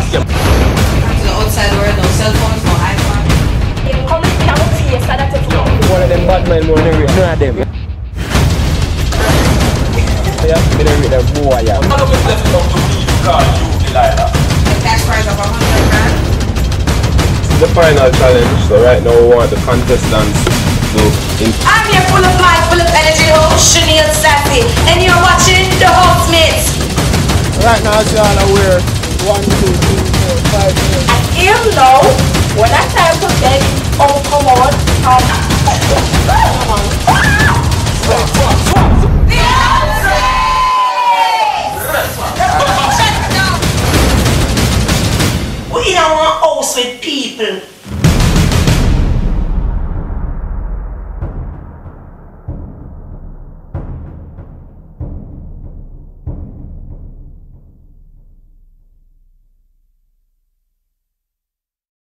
Bastia. To the outside world, no cell phones, no iPhone. If you come in, I won't see you, so that's it. No, one of them bad men, one of them, none of them. Yeah, they don't read the boy, yeah. None of us left enough to leave the car, you, Delilah. Cash prize of 100 grand. The final challenge, so right now we want the contestants to... I'm here full of life, full of energy, host Chanel Sassy, and you're watching The Housemates. Right now, as y'all are aware, one you know, when I time to get oh come on, um, come We don't want house with people